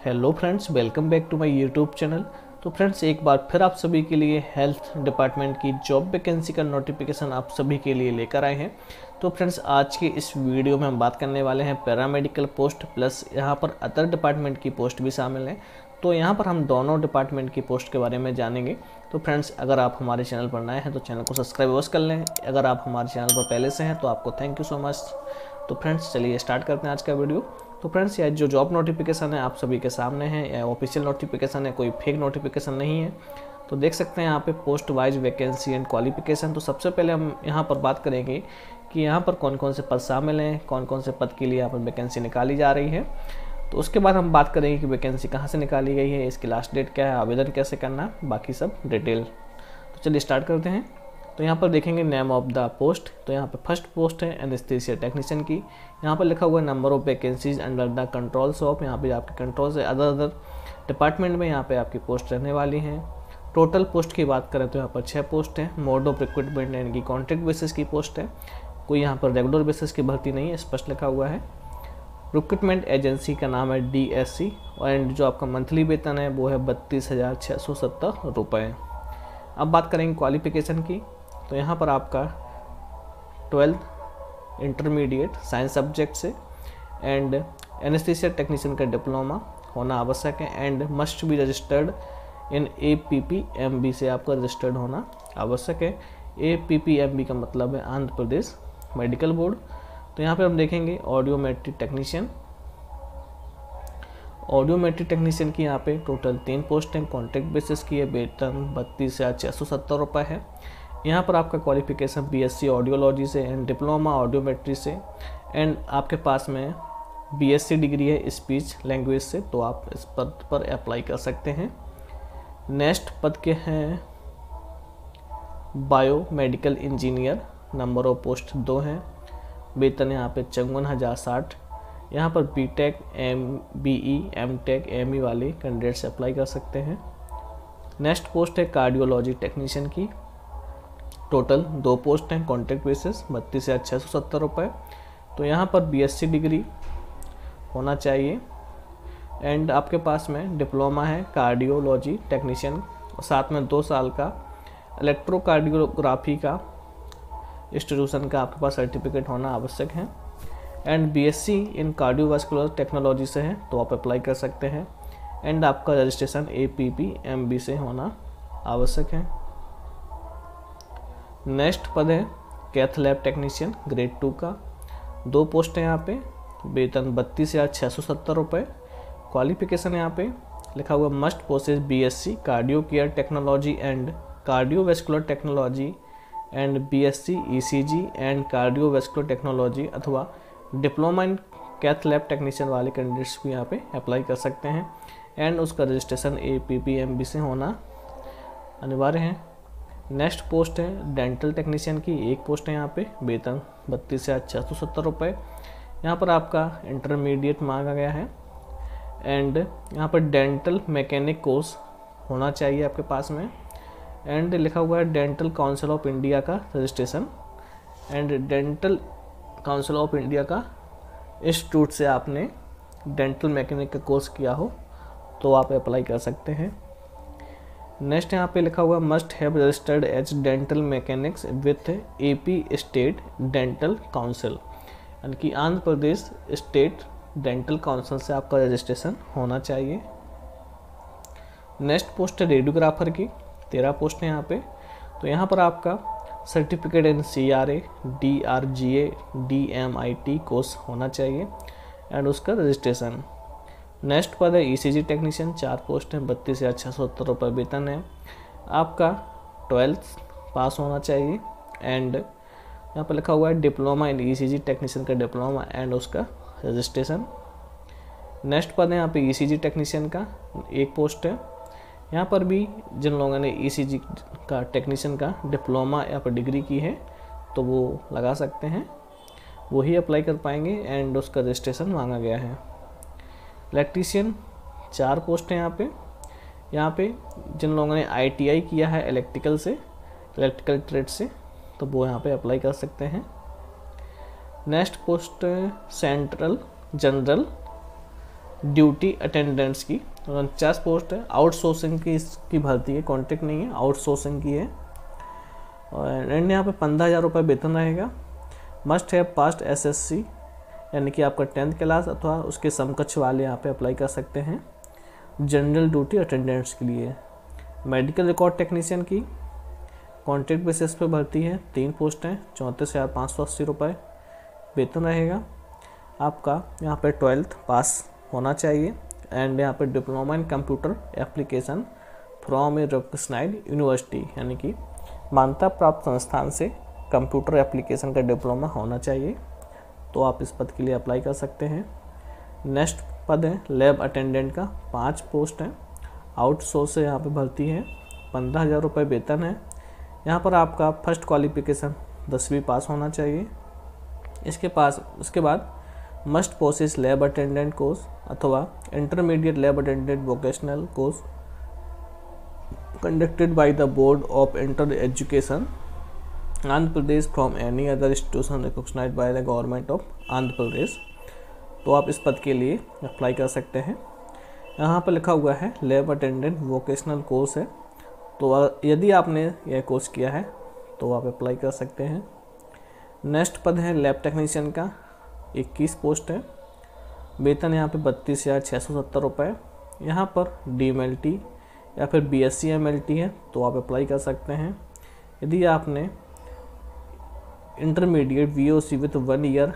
Hello friends welcome back to my YouTube channel तो friends एक बार फिर आप सभी के लिए हेल्थ डिपार्टमेंट की जॉब वैकेंसी का नोटिफिकेशन आप सभी के लिए लेकर आए हैं। तो फ्रेंड्स आज के इस वीडियो में हम बात करने वाले हैं पैरामेडिकल पोस्ट प्लस यहाँ पर अदर डिपार्टमेंट की पोस्ट भी शामिल हैं। तो यहाँ पर हम दोनों डिपार्टमेंट की पोस्ट के बारे में जानेंगे। तो फ्रेंड्स अगर आप हमारे चैनल पर नए हैं तो चैनल को सब्सक्राइब अवश्य कर लें। अगर आप हमारे चैनल पर पहले से हैं तो आपको थैंक यू सो मच तो फ्रेंड्स चलिए स्टार्ट करते हैं आज का वीडियो तो फ्रेंड्स यह जो जॉब नोटिफिकेशन है आप सभी के सामने है, या ऑफिशियल नोटिफिकेशन है, कोई फेक नोटिफिकेशन नहीं है। तो देख सकते हैं यहाँ पे post wise vacancy and qualification तो सबसे पहले हम यहाँ पर बात करेंगे कि यहाँ पर कौन कौन से पद शामिल हैं कौन कौन से पद के लिए यहाँ पर वैकेंसी निकाली जा रही है। तो उसके बाद हम बात करेंगे कि वैकेंसी कहाँ से निकाली गई है, इसकी लास्ट डेट क्या है, आवेदन कैसे करना बाकी सब डिटेल तो चलिए स्टार्ट करते हैं। तो यहाँ पर देखेंगे नेम ऑफ़ द पोस्ट तो यहाँ पर फ़र्स्ट पोस्ट है एनेस्थीसिया टेक्नीशियन की. यहाँ पर लिखा हुआ है number of vacancies under the controls of यहाँ पे आपके कंट्रोल से अदर अदर डिपार्टमेंट में यहाँ पे आपकी पोस्ट रहने वाली हैं. टोटल पोस्ट की बात करें तो यहाँ पर छः पोस्ट हैं. मोड ऑफ़ रिक्रूटमेंट यानी कि कॉन्ट्रैक्ट बेसिस की पोस्ट है. कोई यहाँ पर रेगुलर बेसिस की भर्ती नहीं है, स्पष्ट लिखा हुआ है. रिक्रूटमेंट एजेंसी का नाम है डी एस सी एंड जो आपका मंथली वेतन है वो है बत्तीस हज़ार छः सौ सत्तर रुपये अब बात करेंगे क्वालिफिकेशन की. तो यहाँ पर आपका ट्वेल्थ इंटरमीडिएट साइंस सब्जेक्ट से एंड एनेस्थीसिया टेक्नीशियन का डिप्लोमा होना आवश्यक है and must be registered in A P P M B से आपका रजिस्टर्ड होना आवश्यक है। A P P M B का मतलब है आंध्र प्रदेश मेडिकल बोर्ड। तो यहाँ पे हम देखेंगे ऑडियोमेट्रिक टेक्नीशियन। ऑडियोमेट्रिक टेक्नीशियन की यहाँ पे टोटल तीन पोस्ट हैं। कॉन्ट्रैक्ट बेसिस की है, वेतन बत्तीस हज़ार छः सौ सत्तर रुपये है। यहाँ पर आपका क्वालिफिकेशन बीएससी ऑडियोलॉजी से एंड डिप्लोमा ऑडियोमेट्री से एंड आपके पास में बीएससी डिग्री है स्पीच लैंग्वेज से तो आप इस पद पर अप्लाई कर सकते हैं। नेक्स्ट पद के हैं biomedical engineer number of post दो हैं। वेतन यहाँ पे चौवन हज़ार साठ। यहाँ पर B tech M B E M tech M E वाले कैंडिडेट्स अप्लाई कर सकते हैं। नेक्स्ट पोस्ट है कार्डियोलॉजी टेक्नीशियन की। टोटल दो पोस्ट हैं कॉन्ट्रैक्ट बेसिस बत्तीस हज़ार छः सौ सत्तर रुपये तो यहाँ पर बीएससी डिग्री होना चाहिए। एंड आपके पास में डिप्लोमा है कार्डियोलॉजी टेक्नीशियन और साथ में दो साल का इलेक्ट्रोकार्डियोग्राफी का इंस्टीट्यूशन का आपके पास सर्टिफिकेट होना आवश्यक है। And BSc in cardiovascular technology से है तो आप अप्लाई कर सकते हैं। एंड आपका registration A P P M B से होना आवश्यक है। नेक्स्ट पद है cath lab technician grade two का। दो पोस्ट हैं यहाँ पे, वेतन बत्तीस हज़ार छः सौ सत्तर रुपये क्वालिफिकेशन यहाँ पे, लिखा हुआ must process B S C cardio care technology and cardiovascular technology and B S C E C G and cardiovascular technology अथवा diploma in cath lab technician वाले कैंडिडेट्स भी यहाँ पे अप्लाई कर सकते हैं। एंड उसका registration A P P M B से होना अनिवार्य है। नेक्स्ट पोस्ट है डेंटल टेक्नीशियन की, एक पोस्ट है यहाँ पे, वेतन, बत्तीस हज़ार छः सौ सत्तर रुपये यहाँ पर आपका इंटरमीडिएट मांगा गया है एंड यहाँ पर डेंटल मैकेनिक कोर्स होना चाहिए आपके पास में एंड लिखा हुआ है डेंटल काउंसिल ऑफ़ इंडिया का registration and dental council of India का इंस्टीट्यूट से आपने डेंटल मैकेनिक का कोर्स किया हो तो आप अप्लाई कर सकते हैं। नेक्स्ट यहाँ पे लिखा हुआ must have registered as dental mechanics with A P state dental council यानी कि Andhra Pradesh state dental council से आपका रजिस्ट्रेशन होना चाहिए। नेक्स्ट पोस्ट है रेडियोग्राफर की, तेरह पोस्ट है यहाँ पे। तो यहाँ पर आपका certificate in C R A D R G A D M I T course होना चाहिए एंड उसका रजिस्ट्रेशन नेक्स्ट पद है ई सी जी टेक्नीशियन चार पोस्ट हैं, बत्तीस हज़ार छः सौ सत्तर रुपये वेतन है। आपका ट्वेल्थ पास होना चाहिए एंड यहाँ पर लिखा हुआ है diploma in E C G technician का डिप्लोमा एंड उसका रजिस्ट्रेशन नेक्स्ट पद है, यहाँ पे ई सी जी टेक्नीशियन का एक पोस्ट है। यहाँ पर भी जिन लोगों ने ई सी जी का टेक्नीशियन का डिप्लोमा या पर डिग्री की है तो वो लगा सकते हैं। वही अप्लाई कर पाएँगे एंड उसका रजिस्ट्रेशन मांगा गया है। इलेक्ट्रीशियन, चार पोस्ट हैं यहाँ पे। यहाँ पे जिन लोगों ने आईटीआई किया है इलेक्ट्रिकल से इलेक्ट्रिकल ट्रेड से तो वो यहाँ पे अप्लाई कर सकते हैं। Next post central general duty attendants की। उनचास पोस्ट है आउटसोर्सिंग की इसकी भर्ती है कॉन्ट्रैक्ट नहीं है आउटसोर्सिंग की है। और एंड यहाँ पे पंद्रह हज़ार रुपये वेतन रहेगा। मस्ट है पास्ट एसएससी यानी कि आपका टेंथ क्लास अथवा उसके समकक्ष वाले यहाँ पे अप्लाई कर सकते हैं। जनरल ड्यूटी अटेंडेंट्स के लिए। मेडिकल रिकॉर्ड टेक्नीशियन की। कॉन्ट्रैक्ट बेसिस पे भर्ती है। तीन पोस्ट हैं। चौंतीस हज़ार पाँच सौ अस्सी रुपये वेतन रहेगा। आपका यहाँ पे ट्वेल्थ पास होना चाहिए। एंड यहाँ पे diploma in computer application from a recognized university. यानी कि मान्यता प्राप्त संस्थान से कंप्यूटर एप्लीकेशन का डिप्लोमा होना चाहिए। तो आप इस पद के लिए अप्लाई कर सकते हैं। नेक्स्ट पद है लैब अटेंडेंट का पाँच पोस्ट हैं। आउटसोर्स से यहाँ पे भर्ती है। पंद्रह हज़ार रुपये वेतन है। यहाँ पर आपका फ़र्स्ट क्वालिफिकेशन दसवीं पास होना चाहिए। इसके पास, उसके बाद must possess lab attendant course अथवा intermediate lab attendant vocational course conducted by the board of inter education Andhra Pradesh from any other institution recognize by the government of Andhra Pradesh तो आप इस पद के लिए अप्लाई कर सकते हैं। यहाँ पर लिखा हुआ है लेब अटेंडेंट वोकेशनल कोर्स है। तो यदि आपने यह कोर्स किया है तो आप अप्लाई कर सकते हैं। नेक्स्ट पद है लैब टेक्नीशियन का। 21 पोस्ट है। वेतन यहाँ पे बत्तीस हज़ार छः सौ सत्तर रुपये यहाँ पर डी एम एल टी या फिर B S C M L T है तो आप अप्लाई कर सकते हैं। यदि आपने intermediate V O C with one year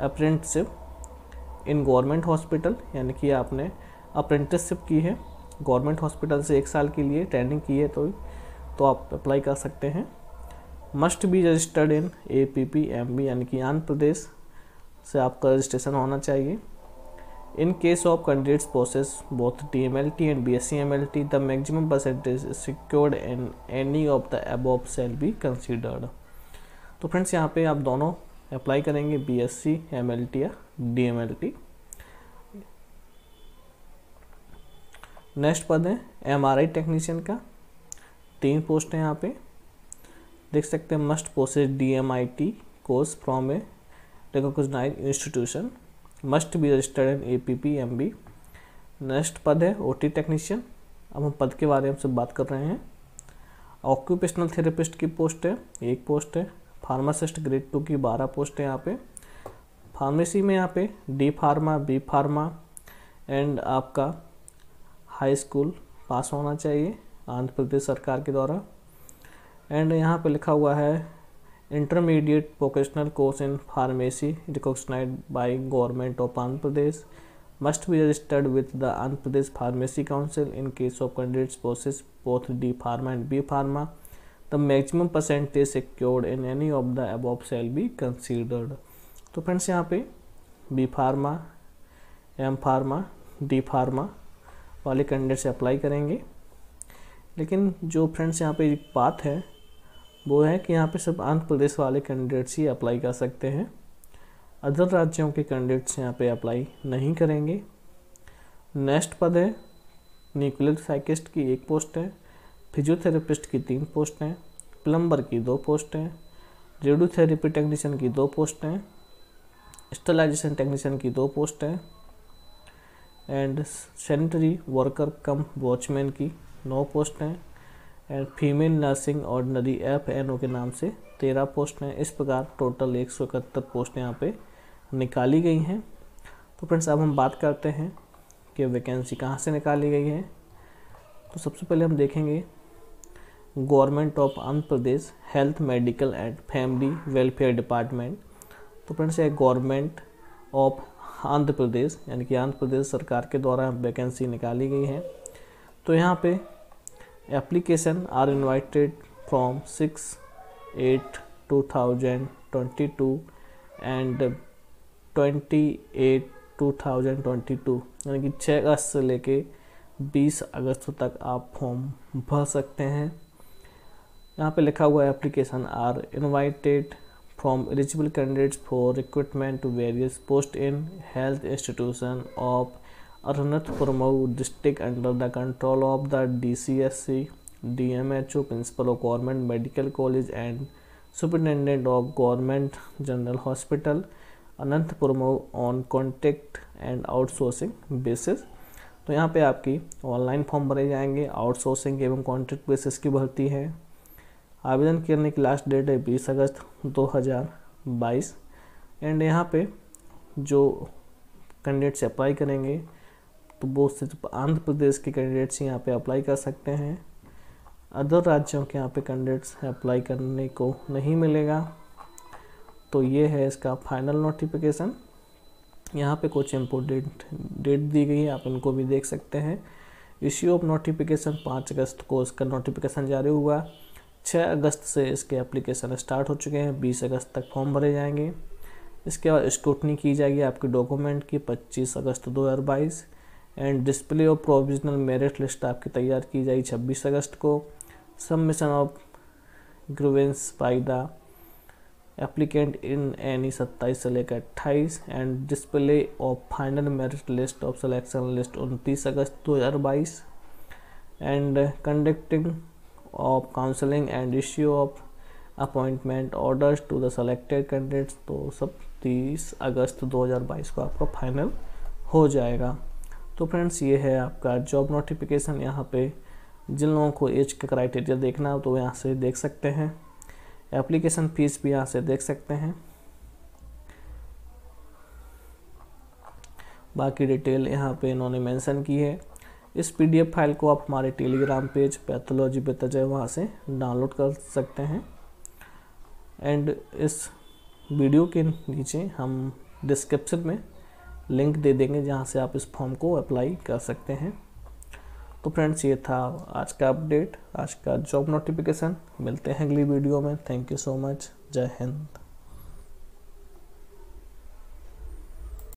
apprenticeship in government hospital यानी कि आपने अप्रेंटिसशिप की है गवर्नमेंट हॉस्पिटल से एक साल के लिए ट्रेनिंग की है तो तो आप अप्लाई कर सकते हैं। Must be registered in A P P M B यानी कि आंध्र प्रदेश से आपका रजिस्ट्रेशन होना चाहिए। In case of candidates process both D M L T and B S C M L T the maximum percentage secured in any of the above shall be considered तो friends, यहाँ पे आप दोनों apply करेंगे B S C M L T या D M L T next पद है M R आई technician का। तीन पोस्ट हैं यहाँ पे। देख सकते हैं must process D M I T course from a recognized institution must be registered in A P P M B next पद है ओ टी टेक्नीशियन अब हम पद के बारे में से बात कर रहे हैं। ऑक्यूपेशनल थेरेपिस्ट की पोस्ट है, एक पोस्ट है। फार्मासिस्ट ग्रेड टू की बारह पोस्ट है यहाँ पे। फार्मेसी में यहाँ पे D pharma, B pharma and आपका हाई स्कूल पास होना चाहिए आंध्र प्रदेश सरकार के द्वारा। एंड यहाँ पे लिखा हुआ है intermediate vocational course in pharmacy recognize by government of Andhra Pradesh must be registered with the Andhra Pradesh pharmacy council in case of candidates process both D pharma and B pharma The maximum percentage secured in any of the above shall be considered. तो friends यहाँ पे B pharma M pharma D pharma वाले candidate से apply करेंगे। लेकिन जो friends यहाँ पे बात है, वो है कि यहाँ पे सिर्फ़ आंध्र प्रदेश वाले कैंडिडेट्स ही अप्लाई कर सकते हैं। अदर राज्यों के कैंडिडेट्स यहाँ पे अप्लाई नहीं करेंगे। नेक्स्ट पद है न्यूक्लियर साइकिस्ट की एक पोस्ट है। फिजियोथेरेपिस्ट की तीन पोस्ट हैं प्लम्बर की दो पोस्ट हैं रेडियोथेरेपी टेक्नीशियन की दो पोस्ट हैं स्टलाइजेशन टेक्नीशियन की दो पोस्ट हैं and sanitary worker cum watchman की नौ पोस्ट हैं and female nursing ordinary F N O के नाम से तेरह पोस्ट। हैं इस प्रकार टोटल एक सौ इकहत्तर पोस्ट यहाँ पे निकाली गई हैं। तो फ्रेंड्स, अब हम बात करते हैं कि वैकेंसी कहाँ से निकाली गई है। तो सबसे पहले हम देखेंगे government of Andhra Pradesh health, medical and family welfare department. तो फ्रेंड्स, ये गवर्नमेंट ऑफ़ आंध्र प्रदेश, यानी कि आंध्र प्रदेश सरकार के द्वारा वैकेंसी निकाली गई है। तो यहाँ पे application are invited from six eight two thousand twenty two and twenty eight two thousand twenty two यानी कि छः अगस्त से लेके 20 अगस्त तक आप फॉर्म भर सकते हैं। यहाँ पे लिखा हुआ है application are invited from eligible candidates for recruitment to various post in health institution of Arunachpurmau district under the control of the DCSC, DMHO, Principal of Government Medical College and Superintendent of Government General Hospital. अनंत प्रमोव on contract and outsourcing basis तो यहाँ पे आपकी online form भरे जाएँगे। Outsourcing एवं contract basis की भर्ती है। आवेदन करने की लास्ट डेट है 20 अगस्त 2022 एंड यहाँ पे जो कैंडिडेट्स अप्लाई करेंगे तो वो सिर्फ़ आंध्र प्रदेश के कैंडिडेट्स यहाँ पे अप्लाई कर सकते हैं। अदर राज्यों के यहाँ पे कैंडिडेट्स अप्लाई करने को नहीं मिलेगा। तो ये है इसका फाइनल नोटिफिकेशन यहाँ पे कुछ इम्पोर्टेंट डेट दी गई है, आप इनको भी देख सकते हैं। इश्यू ऑफ़ नोटिफिकेशन पाँच अगस्त को इसका नोटिफिकेशन जारी हुआ। छः अगस्त से इसके एप्लीकेशन स्टार्ट हो चुके हैं। बीस अगस्त तक फॉर्म भरे जाएँगे। इसके बाद स्क्रूटनी की जाएगी आपके डॉक्यूमेंट की 25 अगस्त 2022 and display of provisional merit list आपकी तैयार की जाएगी 26 अगस्त को। Submission of grievance by the applicant in any सत्ताईस से लेकर अट्ठाईस। And display of final merit list of selection list उनतीस अगस्त 2022 and conducting of counselling and issue of appointment orders to the selected candidates तो सब तीस अगस्त 2022 को आपका फाइनल हो जाएगा। तो फ्रेंड्स ये है आपका जॉब नोटिफिकेशन यहाँ पे जिन लोगों को एज का क्राइटेरिया देखना हो तो यहाँ से देख सकते हैं। एप्लीकेशन फ़ीस भी यहाँ से देख सकते हैं। बाकी डिटेल यहाँ पे इन्होंने मेंशन की है। इस पीडीएफ फ़ाइल को आप हमारे टेलीग्राम पेज पैथोलॉजी बेतजय वहाँ से डाउनलोड कर सकते हैं। एंड इस वीडियो के नीचे हम डिस्क्रिप्शन में लिंक दे देंगे, जहाँ से आप इस फॉर्म को अप्लाई कर सकते हैं। तो फ्रेंड्स, ये था आज का अपडेट, आज का जॉब नोटिफिकेशन। मिलते हैं अगली वीडियो में। Thank you so much. जय हिंद।